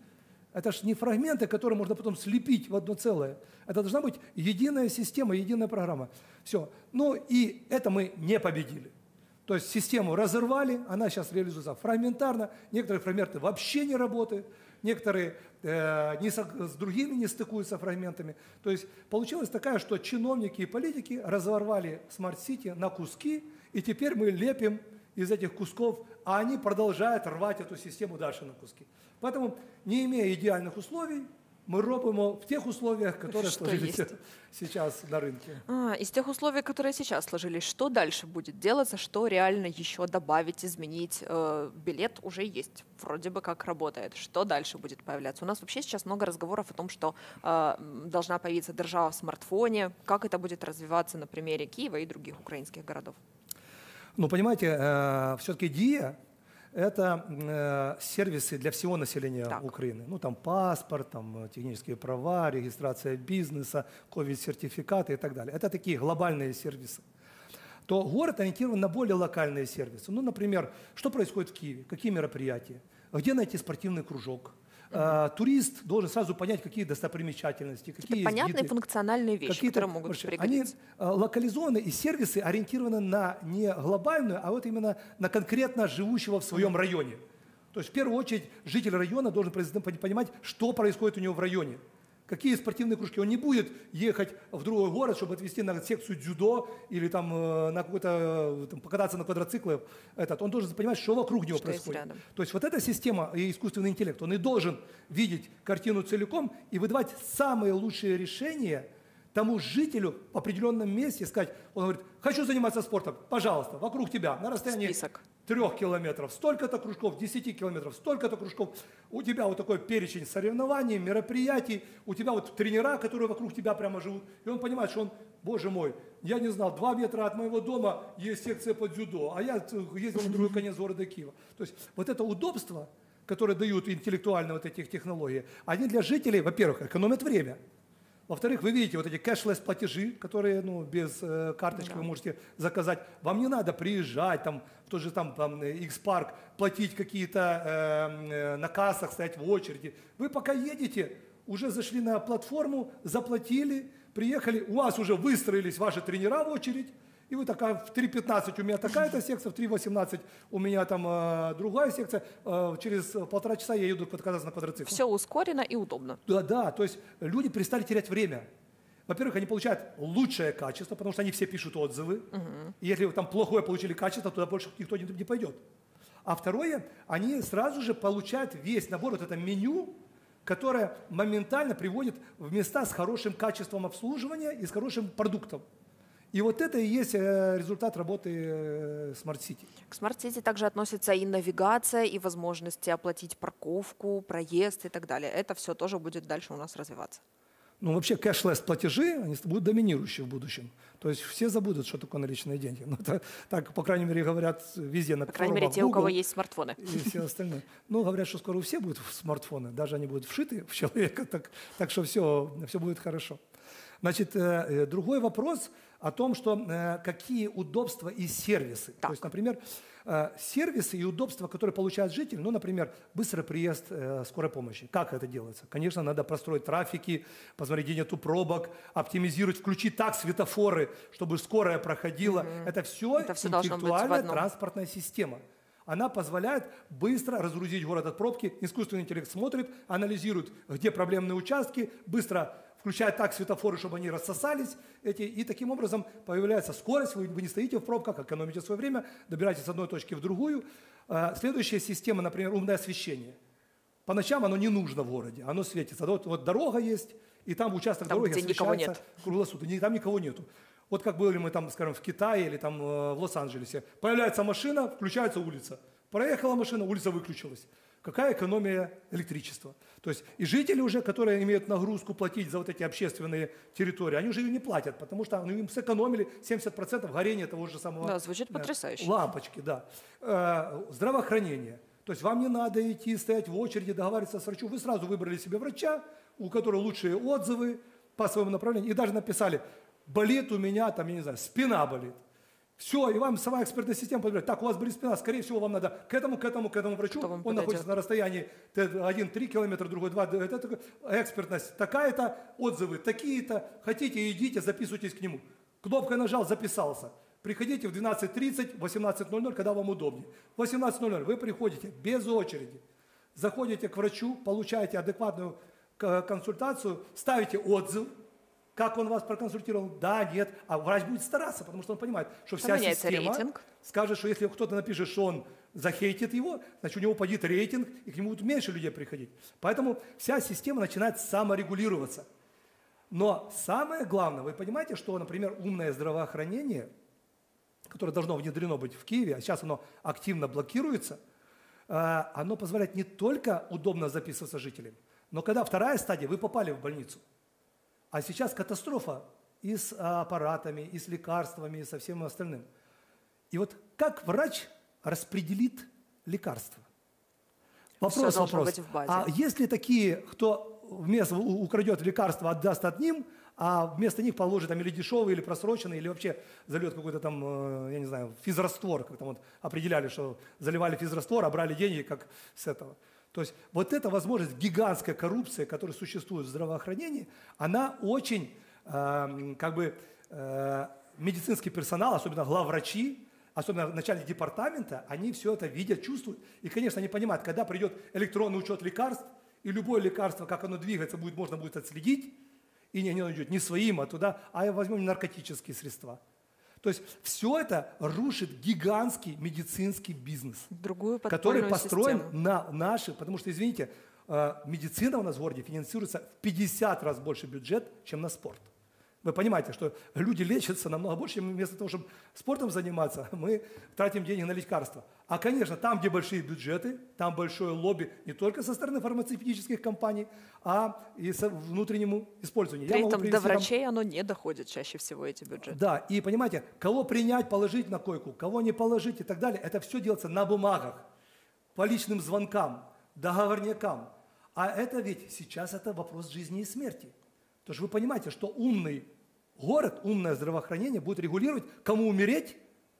Speaker 3: Это же не фрагменты, которые можно потом слепить в одно целое. Это должна быть единая система, единая программа. Все. Ну и это мы не победили. То есть систему разорвали, она сейчас реализуется фрагментарно, некоторые фрагменты вообще не работают, некоторые э, не со, с другими не стыкуются фрагментами. То есть получилось такая, что чиновники и политики разорвали смарт-сити на куски, и теперь мы лепим из этих кусков, а они продолжают рвать эту систему дальше на куски. Поэтому, не имея идеальных условий, мы робимо в тех условиях, которые что сложились есть. сейчас на рынке.
Speaker 1: А, из тех условий, которые сейчас сложились, что дальше будет делаться, что реально еще добавить, изменить? Э, билет уже есть, вроде бы как работает. Что дальше будет появляться? У нас вообще сейчас много разговоров о том, что э, должна появиться держава в смартфоне. Как это будет развиваться на примере Киева и других украинских городов?
Speaker 3: Ну, понимаете, э, все-таки ДИА это э, сервисы для всего населения так. Украины. Ну, там паспорт, там э, технические права, регистрация бизнеса, ковид-сертификаты и так далее. Это такие глобальные сервисы. То город ориентирован на более локальные сервисы. Ну, например, что происходит в Киеве, какие мероприятия, где найти спортивный кружок – Uh, турист должен сразу понять, какие достопримечательности, какие
Speaker 1: Это понятные
Speaker 3: виды,
Speaker 1: функциональные вещи, которые могут вообще, пригодиться.
Speaker 3: Они uh, локализованы, и сервисы ориентированы на не глобальную, а вот именно на конкретно живущего в своем районе. То есть в первую очередь житель района должен понимать, что происходит у него в районе. Какие спортивные кружки? Он не будет ехать в другой город, чтобы отвезти на секцию дзюдо или там э, на какой-то э, там, покататься на квадроцикле. Этот. Он должен понимать, что вокруг него что происходит. То есть вот эта система и искусственный интеллект, он и должен видеть картину целиком и выдавать самые лучшие решения тому жителю в определенном месте, сказать, он говорит, хочу заниматься спортом, пожалуйста, вокруг тебя, на расстоянии
Speaker 1: Список
Speaker 3: трех километров, столько-то кружков, десяти километров, столько-то кружков. У тебя вот такой перечень соревнований, мероприятий, у тебя вот тренера, которые вокруг тебя прямо живут. И он понимает, что он, боже мой, я не знал, два метра от моего дома есть секция по дзюдо, а я ездил на другой конец города Киева. То есть вот это удобство, которое дают интеллектуально вот этих технологий, они для жителей, во-первых, экономят время – во-вторых, вы видите вот эти кэшлесс платежи, которые ну, без э, карточки да. вы можете заказать. Вам не надо приезжать там, в тот же там, там X-парк, платить какие-то э, э, на кассах, стоять в очереди. Вы пока едете, уже зашли на платформу, заплатили, приехали, у вас уже выстроились ваши тренера в очередь, и вы такая, в 3.15 у меня такая-то секция, в 3.18 у меня там э, другая секция. Э, через полтора часа я еду подкататься на квадроцикле.
Speaker 1: Все ускорено и удобно.
Speaker 3: Да, да. То есть люди перестали терять время. Во-первых, они получают лучшее качество, потому что они все пишут отзывы. Угу. И если вы там плохое получили качество, туда больше никто не, не пойдет. А второе, они сразу же получают весь набор, вот это меню, которое моментально приводит в места с хорошим качеством обслуживания и с хорошим продуктом. И вот это и есть э, результат работы э, Smart City.
Speaker 1: К Smart City также относится и навигация, и возможности оплатить парковку, проезд и так далее. Это все тоже будет дальше у нас развиваться.
Speaker 3: Ну, вообще кэшлесс платежи, они будут доминирующие в будущем. То есть все забудут, что такое наличные деньги. Ну, это, так, по крайней мере, говорят везде на
Speaker 1: По крайней мере, те, Google у кого есть смартфоны.
Speaker 3: И все остальные. Ну, говорят, что скоро у всех будут смартфоны, даже они будут вшиты в человека, так, так что все, все будет хорошо. Значит, э, другой вопрос – о том, что э, какие удобства и сервисы. Так. То есть, например, э, сервисы и удобства, которые получает житель, ну, например, быстрый приезд э, скорой помощи. Как это делается? Конечно, надо простроить трафики, посмотреть, где нету пробок, оптимизировать, включить так светофоры, чтобы скорая проходила. Угу. Это все это все интеллектуальная транспортная система. Она позволяет быстро разгрузить город от пробки. Искусственный интеллект смотрит, анализирует, где проблемные участки, быстро включает так светофоры, чтобы они рассосались, эти, и таким образом появляется скорость, вы, вы не стоите в пробках, экономите свое время, добираетесь с одной точки в другую. А, следующая система, например, умное освещение. По ночам оно не нужно в городе, оно светится. Вот, вот дорога есть, и там участок там, дороги освещается круглосуточно, там никого нету. Вот как были мы там, скажем, в Китае или там э, в Лос-Анджелесе. Появляется машина, включается улица. Проехала машина, улица выключилась. Какая экономия электричества. То есть и жители уже, которые имеют нагрузку платить за вот эти общественные территории, они уже ее не платят, потому что ну, им сэкономили 70% горения того же самого...
Speaker 1: Да, звучит потрясающе.
Speaker 3: Лампочки, да. Э, здравоохранение. То есть вам не надо идти, стоять в очереди, договариваться с врачом. Вы сразу выбрали себе врача, у которого лучшие отзывы по своему направлению. И даже написали, болит у меня, там, я не знаю, спина болит. Все, и вам сама экспертная система подбирает. Так, у вас болит спина, скорее всего, вам надо к этому, к этому, к этому врачу. Он подойдет. находится на расстоянии один 3 километра, другой 2. Это, это экспертность такая-то, отзывы такие-то. Хотите, идите, записывайтесь к нему. Кнопкой нажал, записался. Приходите в 12.30, 18.00, когда вам удобнее. В 18.00 вы приходите без очереди, заходите к врачу, получаете адекватную консультацию, ставите отзыв, как он вас проконсультировал? Да, нет. А врач будет стараться, потому что он понимает, что вся
Speaker 1: Поменяется
Speaker 3: система
Speaker 1: рейтинг.
Speaker 3: скажет, что если кто-то напишет, что он захейтит его, значит, у него упадет рейтинг, и к нему будет меньше людей приходить. Поэтому вся система начинает саморегулироваться. Но самое главное, вы понимаете, что, например, умное здравоохранение, которое должно внедрено быть в Киеве, а сейчас оно активно блокируется, э, оно позволяет не только удобно записываться жителям, но когда вторая стадия, вы попали в больницу – а сейчас катастрофа и с аппаратами, и с лекарствами, и со всем остальным. И вот как врач распределит лекарства? Вопрос, вопрос. Быть в базе. А если такие, кто вместо украдет лекарства, отдаст одним, а вместо них положит там или дешевый, или просроченный, или вообще зальет какой-то там, э, я не знаю, физраствор, как там вот определяли, что заливали физраствор, а брали деньги как с этого. То есть вот эта возможность, гигантская коррупция, которая существует в здравоохранении, она очень, э, как бы, э, медицинский персонал, особенно главврачи, особенно начальник департамента, они все это видят, чувствуют. И, конечно, они понимают, когда придет электронный учет лекарств, и любое лекарство, как оно двигается, будет, можно будет отследить, и не, не идет не своим, а туда, а возьмем наркотические средства – то есть все это рушит гигантский медицинский бизнес,
Speaker 1: Другую
Speaker 3: который построен
Speaker 1: систему.
Speaker 3: на наши, потому что, извините, э, медицина у нас в городе финансируется в 50 раз больше бюджет, чем на спорт. Вы понимаете, что люди лечатся намного больше, чем вместо того, чтобы спортом заниматься, мы тратим деньги на лекарства. А, конечно, там, где большие бюджеты, там большое лобби не только со стороны фармацевтических компаний, а и со внутреннему использованию.
Speaker 1: При этом до врачей там... оно не доходит чаще всего, эти бюджеты.
Speaker 3: Да, и понимаете, кого принять, положить на койку, кого не положить и так далее, это все делается на бумагах, по личным звонкам, договорникам. А это ведь сейчас это вопрос жизни и смерти. То есть вы понимаете, что умный город, умное здравоохранение будет регулировать, кому умереть,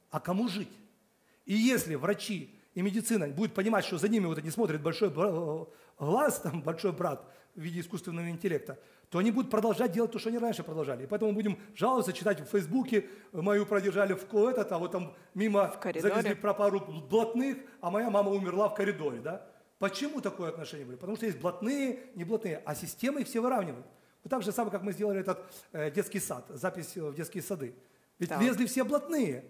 Speaker 3: а кому жить. И если врачи и медицина будут понимать, что за ними вот не смотрит большой э, глаз, там, большой брат в виде искусственного интеллекта, то они будут продолжать делать то, что они раньше продолжали. И поэтому будем жаловаться, читать в Фейсбуке, мою продержали в этот, а вот там мимо завезли про пару блатных, а моя мама умерла в коридоре. Да? Почему такое отношение было? Потому что есть блатные, не блатные, а системы их все выравнивают. Вот так же самое, как мы сделали этот э, детский сад, запись в детские сады. Ведь так. лезли все блатные.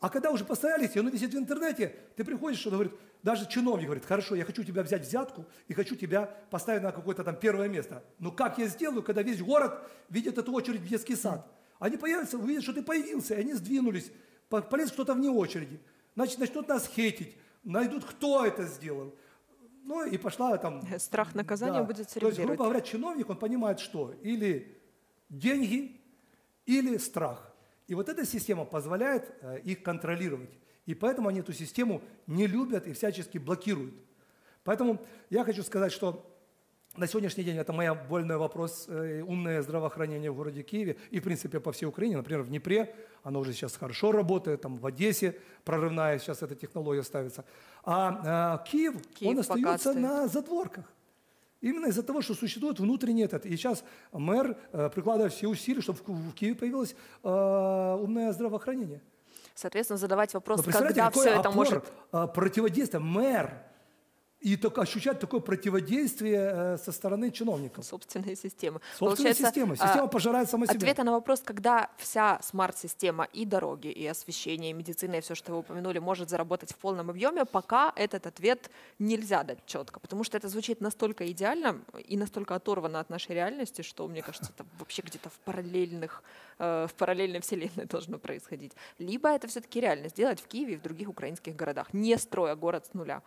Speaker 3: А когда уже постарались, и оно висит в интернете, ты приходишь, что говорит, даже чиновник говорит, хорошо, я хочу тебя взять взятку и хочу тебя поставить на какое-то там первое место. Но как я сделаю, когда весь город видит эту очередь в детский сад? Они появятся, увидят, что ты появился, и они сдвинулись, полез кто-то вне очереди. Значит, начнут нас хейтить, найдут, кто это сделал. Ну и пошла там...
Speaker 1: Страх наказания
Speaker 3: да.
Speaker 1: будет
Speaker 3: То есть, грубо говоря, чиновник, он понимает, что или деньги, или страх. И вот эта система позволяет э, их контролировать. И поэтому они эту систему не любят и всячески блокируют. Поэтому я хочу сказать, что на сегодняшний день это моя больной вопрос, э, умное здравоохранение в городе Киеве и, в принципе, по всей Украине. Например, в Днепре оно уже сейчас хорошо работает, там в Одессе прорывная сейчас эта технология ставится. А, а Киев, Киев он остается на задворках. Именно из-за того, что существует внутренний этот. И сейчас мэр э, прикладывает все усилия, чтобы в, Киеве появилось э, умное здравоохранение.
Speaker 1: Соответственно, задавать вопрос, когда все это может...
Speaker 3: Э, противодействия. Мэр и только ощущать такое противодействие э, со стороны чиновников.
Speaker 1: Собственная система.
Speaker 3: Собственная система. Система а, пожирает сама себя.
Speaker 1: Ответа на вопрос, когда вся смарт-система и дороги, и освещение, и медицина, и все, что вы упомянули, может заработать в полном объеме, пока этот ответ нельзя дать четко, потому что это звучит настолько идеально и настолько оторвано от нашей реальности, что, мне кажется, это вообще где-то в параллельных, э, в параллельной вселенной должно происходить. Либо это все-таки реально сделать в Киеве и в других украинских городах, не строя город с нуля.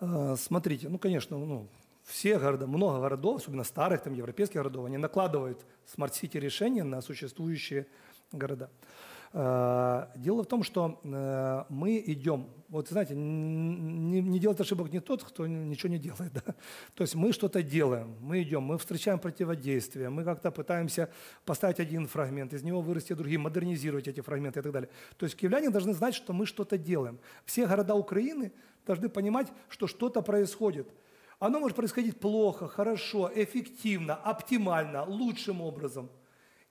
Speaker 3: Э, смотрите, ну, конечно, ну, все города, много городов, особенно старых там, европейских городов, они накладывают смарт-сити решения на существующие города. Э, дело в том, что э, мы идем, вот знаете, не, не делает ошибок не тот, кто ничего не делает. Да? То есть мы что-то делаем, мы идем, мы встречаем противодействие, мы как-то пытаемся поставить один фрагмент, из него вырасти другие, модернизировать эти фрагменты и так далее. То есть киевляне должны знать, что мы что-то делаем. Все города Украины должны понимать, что что-то происходит. Оно может происходить плохо, хорошо, эффективно, оптимально, лучшим образом.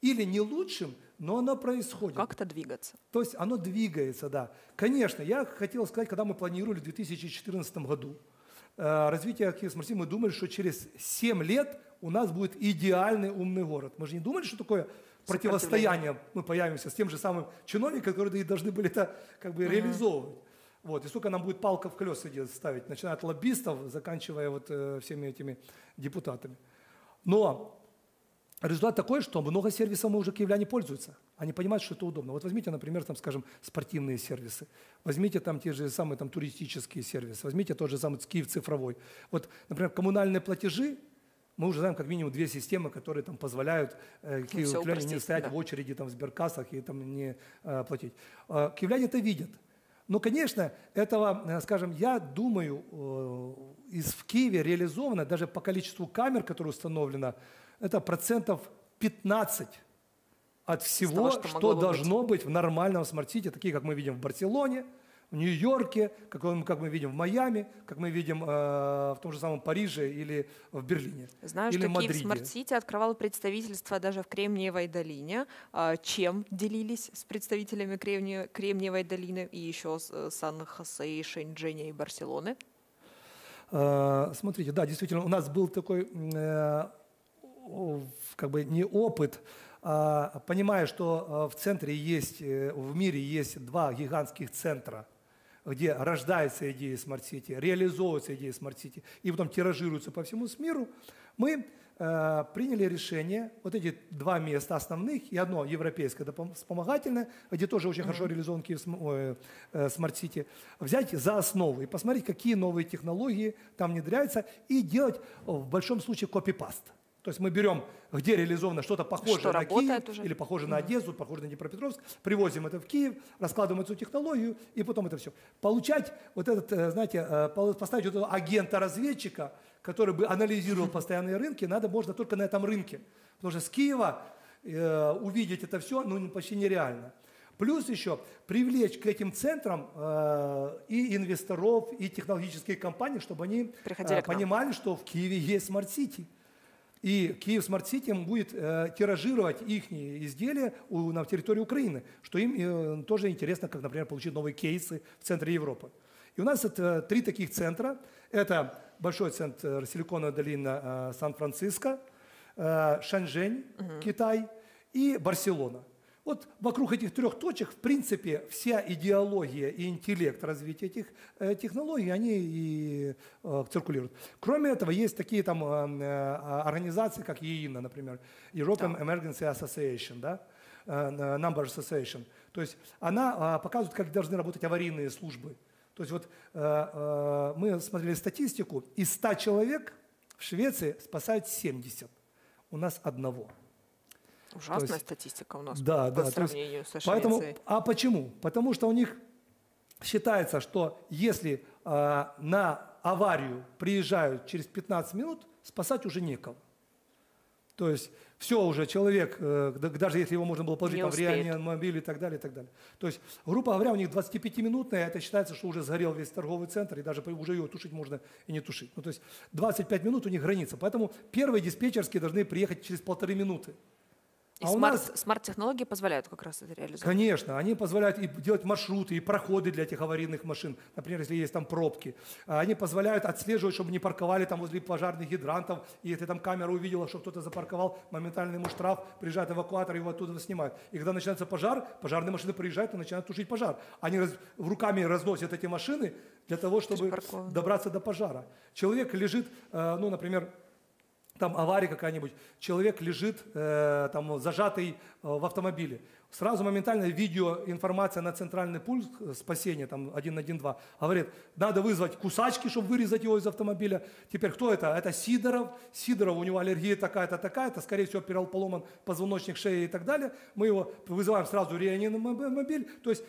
Speaker 3: Или не лучшим, но оно происходит.
Speaker 1: Как-то двигаться.
Speaker 3: То есть оно двигается, да. Конечно, я хотел сказать, когда мы планировали в 2014 году э, развитие Киев-Смарти, мы думали, что через 7 лет у нас будет идеальный умный город. Мы же не думали, что такое противостояние мы появимся с тем же самым чиновником, которые должны были это как бы реализовывать. Вот, и сколько нам будет палка в колеса ставить, начиная от лоббистов, заканчивая вот э, всеми этими депутатами. Но результат такой, что много сервисов мы уже киевляне пользуются. Они понимают, что это удобно. Вот возьмите, например, там, скажем, спортивные сервисы. Возьмите там те же самые там, туристические сервисы. Возьмите тот же самый Киев цифровой. Вот, например, коммунальные платежи, мы уже знаем как минимум две системы, которые там позволяют э, ну, киевляне не стоять да. в очереди там, в сберкассах и там, не э, платить. Э, киевляне это видят. Но, конечно, этого, э, скажем, я думаю, э, из в Киеве реализовано, даже по количеству камер, которые установлено, это процентов 15 от всего, того, что, что должно быть. быть в нормальном смарт-сити, такие, как мы видим в Барселоне, в Нью-Йорке, как, мы, как мы видим в Майами, как мы видим э, в том же самом Париже или в Берлине.
Speaker 1: Знаю,
Speaker 3: или
Speaker 1: что Мадриде. Киев Smart City открывал представительство даже в Кремниевой долине. Э, чем делились с представителями Кремни... Кремниевой долины и еще с э, Сан-Хосе, Шэньчжэня и Барселоны?
Speaker 3: Э, смотрите, да, действительно, у нас был такой э, как бы не опыт, а понимая, что э, в центре есть, в мире есть два гигантских центра, где рождается идея смарт-сити, реализовывается идея смарт-сити, и потом тиражируется по всему миру, мы э, приняли решение вот эти два места основных и одно европейское вспомогательное, где тоже очень mm-hmm. хорошо реализован Киев смарт-сити, взять за основу и посмотреть, какие новые технологии там внедряются, и делать в большом случае копипаст. То есть мы берем, где реализовано что-то похожее что на Киев, уже? или похоже на Одессу, похоже на Днепропетровск, привозим это в Киев, раскладываем эту технологию, и потом это все. Получать вот этот, э, знаете, э, поставить вот этого агента-разведчика, который бы анализировал постоянные рынки, надо можно только на этом рынке. Потому что с Киева э, увидеть это все ну, почти нереально. Плюс еще привлечь к этим центрам э, и инвесторов, и технологические компании, чтобы они э, понимали, что в Киеве есть смарт-сити. И Киев Smart City будет э, тиражировать их изделия у, на территории Украины, что им э, тоже интересно, как, например, получить новые кейсы в центре Европы. И у нас это три таких центра. Это большой центр Силиконовая долина э, Сан-Франциско, э, Шаньчжэнь, угу. Китай и Барселона – вот вокруг этих трех точек, в принципе, вся идеология и интеллект развития этих э, технологий, они и э, циркулируют. Кроме этого, есть такие там э, э организации, как ЕИНА, например, European. Emergency Association, да, Number Association. То есть она э, показывает, как должны работать аварийные службы. То есть вот мы смотрели статистику, из 100 человек в Швеции спасают 70, у нас одного.
Speaker 1: Ужасная есть, статистика у нас
Speaker 3: да,
Speaker 1: по
Speaker 3: да,
Speaker 1: сравнению есть,
Speaker 3: со Швецией. Поэтому, а почему? Потому что у них считается, что если э, на аварию приезжают через 15 минут, спасать уже некого. То есть все уже, человек, э, даже если его можно было положить там, в реанимобиль и так далее, и так далее. То есть, грубо говоря, у них 25-минутная, это считается, что уже сгорел весь торговый центр, и даже уже ее тушить можно и не тушить. Ну, то есть 25 минут у них граница. Поэтому первые диспетчерские должны приехать через полторы минуты.
Speaker 1: И а смарт, нас... смарт-технологии позволяют как раз это реализовать?
Speaker 3: Конечно, они позволяют и делать маршруты, и проходы для этих аварийных машин, например, если есть там пробки. А они позволяют отслеживать, чтобы не парковали там возле пожарных гидрантов, и если там камера увидела, что кто-то запарковал, моментально ему штраф, приезжает эвакуатор, его оттуда снимают. И когда начинается пожар, пожарные машины приезжают и начинают тушить пожар. Они раз, руками разносят эти машины для того, чтобы добраться до пожара. Человек лежит, э, ну, например, там авария какая-нибудь, человек лежит э, там зажатый э, в автомобиле. Сразу моментально видео, информация на центральный пульт э, спасения, там 112, говорит, надо вызвать кусачки, чтобы вырезать его из автомобиля. Теперь кто это? Это Сидоров. Сидоров, у него аллергия такая-то, такая-то, скорее всего, перел поломан позвоночник шеи и так далее. Мы его вызываем сразу реанимобиль. То есть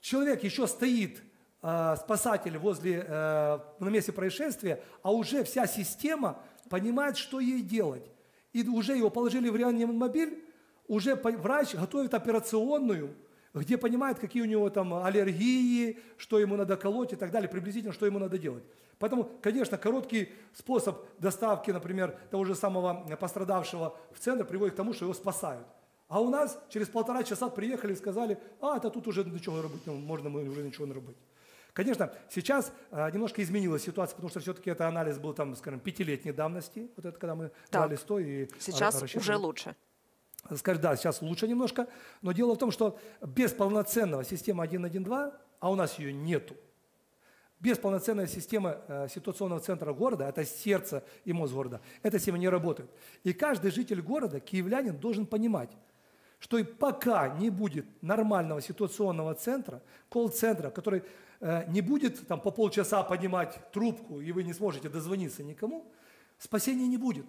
Speaker 3: человек еще стоит, э, спасатель возле, э, на месте происшествия, а уже вся система понимает, что ей делать. И уже его положили в реанимобиль, уже врач готовит операционную, где понимает, какие у него там аллергии, что ему надо колоть и так далее, приблизительно, что ему надо делать. Поэтому, конечно, короткий способ доставки, например, того же самого пострадавшего в центр приводит к тому, что его спасают. А у нас через полтора часа приехали и сказали, а, это тут уже ничего робить, можно мы уже ничего не робить. Конечно, сейчас а, немножко изменилась ситуация, потому что все-таки это анализ был, там, скажем, пятилетней давности, вот это когда мы так. брали 100 и
Speaker 1: Сейчас уже лучше.
Speaker 3: Скажешь, да, сейчас лучше немножко, но дело в том, что без полноценного системы 112, а у нас ее нету, без полноценной системы э, ситуационного центра города, это сердце и мозг города, эта система не работает. И каждый житель города, киевлянин, должен понимать, что и пока не будет нормального ситуационного центра, колл-центра, который Э, не будет там по полчаса поднимать трубку, и вы не сможете дозвониться никому, спасения не будет.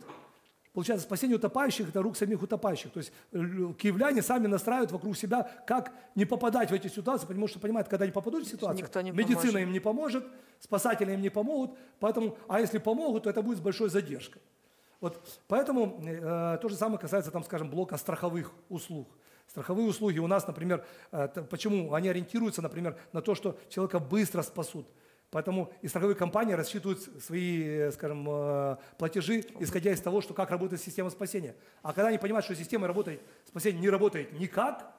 Speaker 3: Получается, спасение утопающих – это рук самих утопающих. То есть киевляне сами настраивают вокруг себя, как не попадать в эти ситуации, потому что понимают, когда они попадут в ситуацию,
Speaker 1: Никто не
Speaker 3: медицина
Speaker 1: поможет.
Speaker 3: им не поможет, спасатели им не помогут, поэтому, а если помогут, то это будет с большой задержкой. Вот, поэтому э, то же самое касается, там, скажем, блока страховых услуг. Страховые услуги у нас, например, э, почему они ориентируются, например, на то, что человека быстро спасут. Поэтому и страховые компании рассчитывают свои, э, скажем, э, платежи, исходя из того, что как работает система спасения. А когда они понимают, что система работает, спасения не работает никак,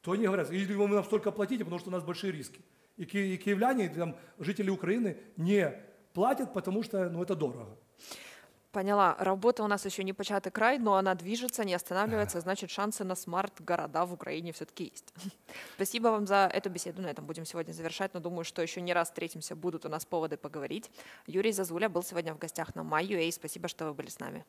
Speaker 3: то они говорят, или вы нам столько платите, потому что у нас большие риски. И, ки- и киевляне, и, там, жители Украины не платят, потому что ну, это дорого.
Speaker 1: Поняла. Работа у нас еще не початый край, но она движется, не останавливается, значит, шансы на смарт-города в Украине все-таки есть. Спасибо вам за эту беседу. На этом будем сегодня завершать, но думаю, что еще не раз встретимся, будут у нас поводы поговорить. Юрий Зазуля был сегодня в гостях на MyUA. Спасибо, что вы были с нами.